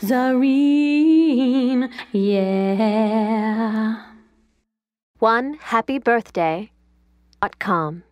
zareen Yeah. One happy birthday dot com.